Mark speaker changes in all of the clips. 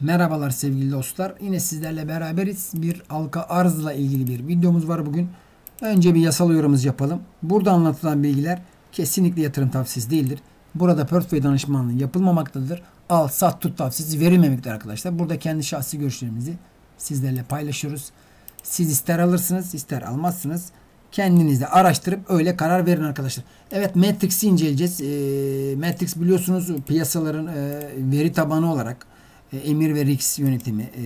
Speaker 1: Merhabalar sevgili dostlar. Yine sizlerle beraberiz. Bir halka arzla ilgili bir videomuz var bugün. Önce bir yasal uyarımız yapalım. Burada anlatılan bilgiler kesinlikle yatırım tavsiyesi değildir. Burada portföy danışmanlığı yapılmamaktadır. Al, sat, tut tavsiyesi verilmemektedir arkadaşlar. Burada kendi şahsi görüşlerimizi sizlerle paylaşıyoruz. Siz ister alırsınız, ister almazsınız. Kendiniz araştırıp öyle karar verin arkadaşlar. Evet Matrix'i inceleyeceğiz. E, Matrix biliyorsunuz piyasaların e, veri tabanı olarak e, emir ve RIX yönetimi, e,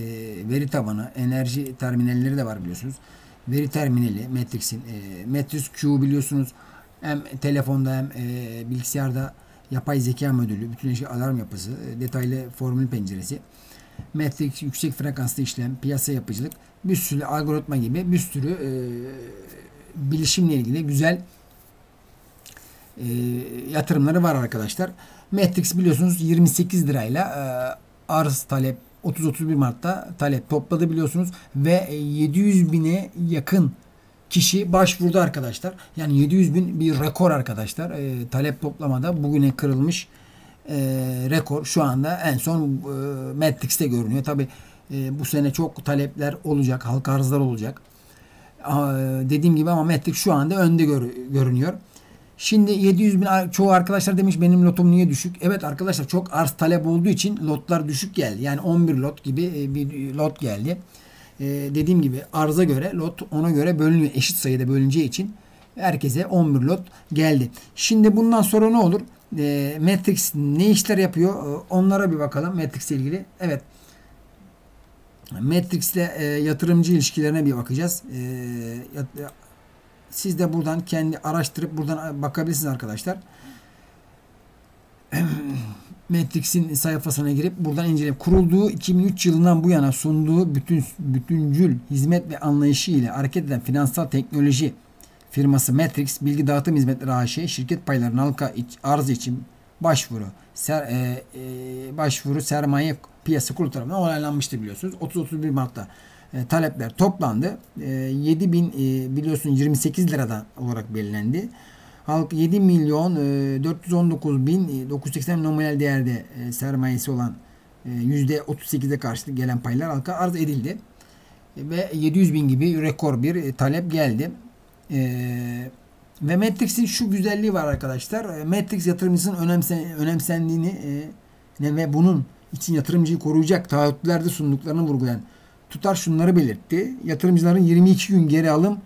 Speaker 1: veri tabanı, enerji terminalleri de var biliyorsunuz. Veri terminali Matrix'in. E, Matrix Q biliyorsunuz hem telefonda hem bilgisayarda yapay zeka modülü, bütün şey alarm yapısı, detaylı formül penceresi. Matrix yüksek frekanslı işlem, piyasa yapıcılık, bir sürü algoritma gibi bir sürü e, bilişimle ilgili güzel e, yatırımları var arkadaşlar. Matrix biliyorsunuz 28 lirayla e, arz talep 30-31 Mart'ta talep topladı biliyorsunuz ve 700 bine yakın kişi başvurdu arkadaşlar. Yani 700 bin bir rekor arkadaşlar. E, talep toplamada bugüne kırılmış e, rekor. Şu anda en son e, Matrix'te görünüyor. Tabi e, bu sene çok talepler olacak. Halka arzlar olacak. E, dediğim gibi ama Matrix şu anda önde gör, görünüyor. Şimdi 700 bin çoğu arkadaşlar demiş benim lotum niye düşük? Evet arkadaşlar çok arz talep olduğu için lotlar düşük geldi. Yani 11 lot gibi e, bir lot geldi. Ee, dediğim gibi arza göre lot ona göre bölünüyor. Eşit sayıda bölüneceği için herkese 11 lot geldi. Şimdi bundan sonra ne olur? E, Matrix ne işler yapıyor? E, onlara bir bakalım Matrix ile ilgili. Evet. Matrix ile e, yatırımcı ilişkilerine bir bakacağız. E, siz de buradan kendi araştırıp buradan bakabilirsiniz arkadaşlar. Matrix'in sayfasına girip buradan inceleyip kurulduğu 2003 yılından bu yana sunduğu bütün bütüncül hizmet ve anlayışı ile hareket eden finansal teknoloji firması Matrix Bilgi Dağıtım Hizmetleri AŞ şirket paylarının halka arz için başvuru ser, e, e, başvuru sermaye piyasa kurulu tarafından onaylanmıştı biliyorsunuz. 30-31 Mart'ta e, talepler toplandı. E, 7 bin e, biliyorsun 28 liradan olarak belirlendi. Halk 7 milyon e, 419 bin 980 e, nominal değerde e, sermayesi olan e, %38'e karşılık gelen paylar halka arz edildi. E, ve 700 bin gibi rekor bir talep geldi. Ve Matrix'in şu güzelliği var arkadaşlar. Matrix yatırımcısının önemsen, önemsendiğini ne ve bunun için yatırımcıyı koruyacak taahhütlerde sunduklarını vurgulayan tutar şunları belirtti. Yatırımcıların 22 gün geri alım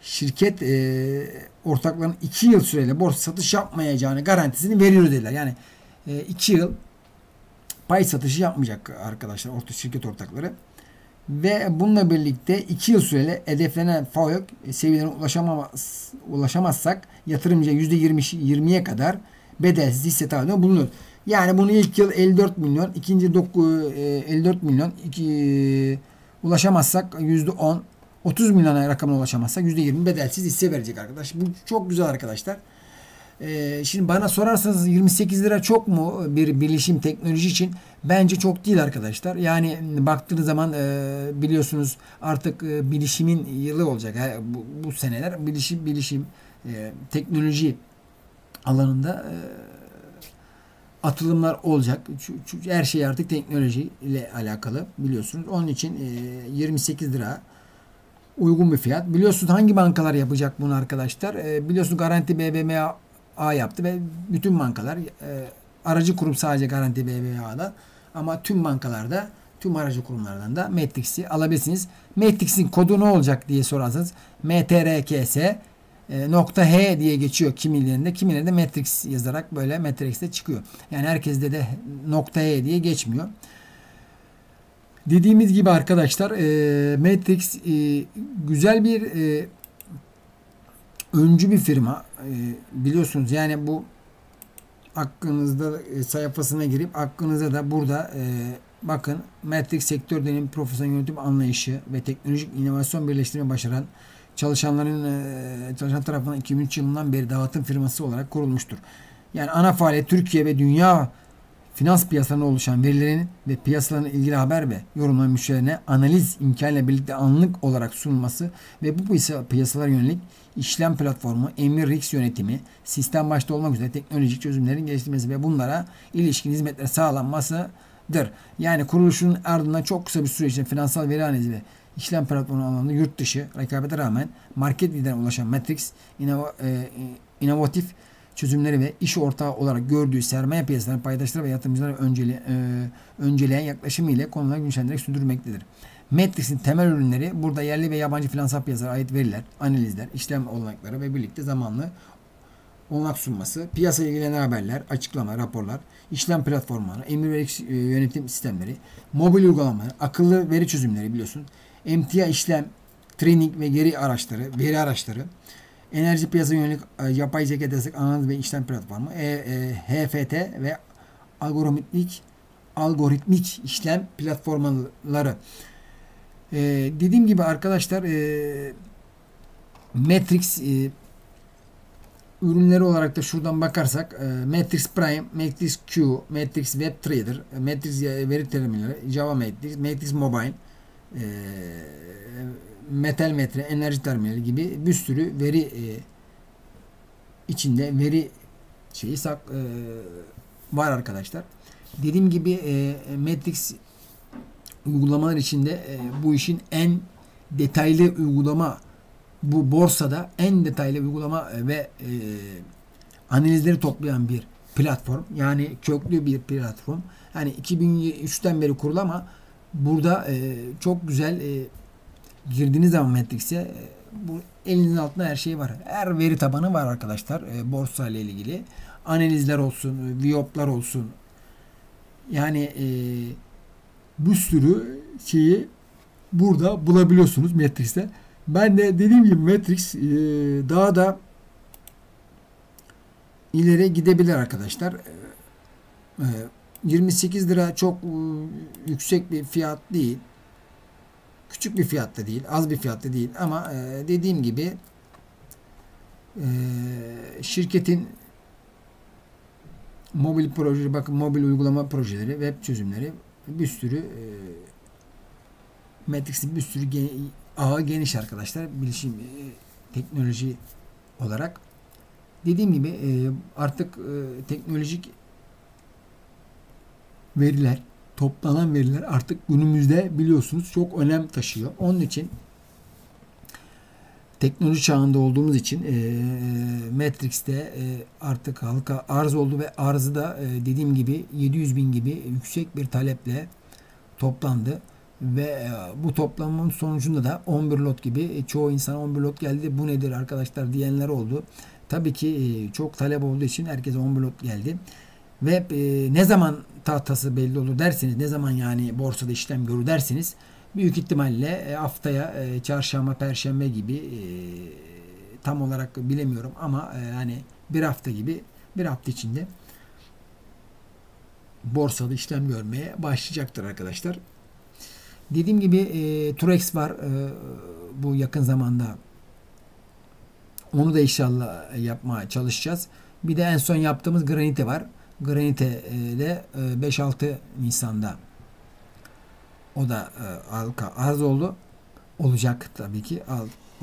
Speaker 1: şirket e, ortaklarının 2 yıl süreyle borsa satış yapmayacağını garantisini veriyor dediler. Yani 2 e, yıl pay satışı yapmayacak arkadaşlar orta şirket ortakları. Ve bununla birlikte 2 yıl süreyle hedeflenen FAOK seviyelerine ulaşamaz, ulaşamazsak yatırımcıya %20, 20'ye kadar bedelsiz hisse taahhüdünde bulunur. Yani bunu ilk yıl 54 milyon, ikinci doku, 54 milyon, iki, ulaşamazsak %10, 30 milyona rakamına ulaşamazsak %20 bedelsiz hisse verecek arkadaş. Bu çok güzel arkadaşlar. Ee, şimdi bana sorarsanız 28 lira çok mu bir bilişim teknoloji için? Bence çok değil arkadaşlar. Yani baktığınız zaman e, biliyorsunuz artık e, bilişimin yılı olacak. Bu, bu seneler bilişim bilişim e, teknoloji alanında e, atılımlar olacak. Çünkü her şey artık teknoloji ile alakalı biliyorsunuz. Onun için 28 e, lira uygun bir fiyat. Biliyorsunuz hangi bankalar yapacak bunu arkadaşlar? E, biliyorsunuz Garanti BBVA yaptı ve bütün bankalar e, aracı kurum sadece Garanti BBVA'da ama tüm bankalarda tüm aracı kurumlardan da Matrix'i alabilirsiniz. Matrix'in kodu ne olacak diye sorarsanız MTRKS nokta H diye geçiyor kimilerinde. Kimilerinde Matrix yazarak böyle Matrix'te çıkıyor. Yani herkeste de nokta H diye geçmiyor. Dediğimiz gibi arkadaşlar e, Matrix e, güzel bir e, öncü bir firma. E, biliyorsunuz yani bu aklınızda e, sayfasına girip aklınıza da burada e, bakın Matrix sektör deneyim profesyonel yönetim anlayışı ve teknolojik inovasyon birleştirme başaran çalışanların e, çalışan tarafından 2003 yılından beri dağıtım firması olarak kurulmuştur. Yani ana faaliyet Türkiye ve dünya finans piyasalarında oluşan verilerin ve piyasaların ilgili haber ve yorumlama müşterilerine analiz imkanıyla birlikte anlık olarak sunulması ve bu piyasalar yönelik işlem platformu, emir risk yönetimi, sistem başta olmak üzere teknolojik çözümlerin geliştirilmesi ve bunlara ilişkin hizmetler sağlanması dır. Yani kuruluşun ardından çok kısa bir süre içinde finansal veri analizi ve işlem platformu alanında yurt dışı rekabete rağmen market liderine ulaşan Matrix inova, e, inovatif çözümleri ve iş ortağı olarak gördüğü sermaye piyasalarının paydaşları ve yatırımcıları önceli, e, önceleyen yaklaşımı ile konuları güçlendirerek sürdürmektedir. Matrix'in temel ürünleri burada yerli ve yabancı finansal piyasalara ait veriler, analizler, işlem olanakları ve birlikte zamanlı olanak sunması, piyasa ilgilenen haberler, açıklama, raporlar, işlem platformları, emir ve e, yönetim sistemleri, mobil uygulamalar, akıllı veri çözümleri biliyorsun, emtia işlem, training ve geri araçları, veri araçları, enerji piyasa yönelik e, yapay zeka destek analiz ve işlem platformu, e, e, HFT ve algoritmik algoritmik işlem platformları. E, dediğim gibi arkadaşlar e, Matrix e, ürünleri olarak da şuradan bakarsak e, Matrix Prime, Matrix Q, Matrix Web Trader, e, Matrix veri terminali, Java Matrix, Matrix Mobile, e, Metal Metre, Enerji Terminali gibi bir sürü veri e, içinde veri şeyi sak e, var arkadaşlar. Dediğim gibi e, Matrix uygulamalar içinde e, bu işin en detaylı uygulama bu borsada en detaylı uygulama e, ve e, analizleri toplayan bir platform. Yani köklü bir platform. Yani 2003'ten beri kurulu ama burada e, çok güzel e, girdiğiniz zaman Matrix'e e, bu elinizin altında her şey var. Her veri tabanı var arkadaşlar. E, borsa ile ilgili. Analizler olsun, Viop'lar olsun. Yani e, bir sürü şeyi burada bulabiliyorsunuz Matrix'te. Ben de dediğim gibi Matrix e, daha da ileri gidebilir arkadaşlar. E, 28 lira çok e, yüksek bir fiyat değil. Küçük bir fiyat da değil. Az bir fiyat da değil. Ama dediğim gibi şirketin mobil proje bakın mobil uygulama projeleri, web çözümleri bir sürü Matrix'in bir sürü ağı geniş arkadaşlar. Bilişim teknoloji olarak. Dediğim gibi artık teknolojik veriler, toplanan veriler artık günümüzde biliyorsunuz çok önem taşıyor. Onun için teknoloji çağında olduğumuz için e, Matrix'te e, artık halka arz oldu ve arzı da e, dediğim gibi 700 bin gibi yüksek bir taleple toplandı ve e, bu toplamın sonucunda da 11 lot gibi e, çoğu insan 11 lot geldi bu nedir arkadaşlar diyenler oldu. Tabii ki e, çok talep olduğu için herkese 11 lot geldi. Ve ne zaman tahtası belli olur derseniz ne zaman yani borsada işlem görür derseniz büyük ihtimalle haftaya çarşamba perşembe gibi tam olarak bilemiyorum ama yani bir hafta gibi bir hafta içinde borsada işlem görmeye başlayacaktır arkadaşlar. Dediğim gibi e, Turex var e, bu yakın zamanda. Onu da inşallah yapmaya çalışacağız. Bir de en son yaptığımız Granite var. Granite e, de e, 5-6 Nisan'da o da e, arz oldu. Olacak tabii ki.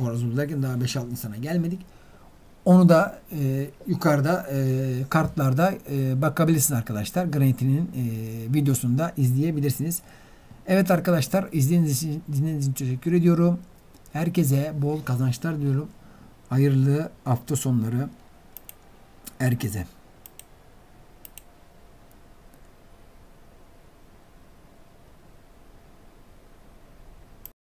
Speaker 1: Arz oldu daha 5-6 Nisan'a gelmedik. Onu da e, yukarıda e, kartlarda e, bakabilirsiniz arkadaşlar. Granite'nin e, videosunu da izleyebilirsiniz. Evet arkadaşlar izlediğiniz için, dinlediğiniz için teşekkür ediyorum. Herkese bol kazançlar diliyorum. Hayırlı hafta sonları herkese.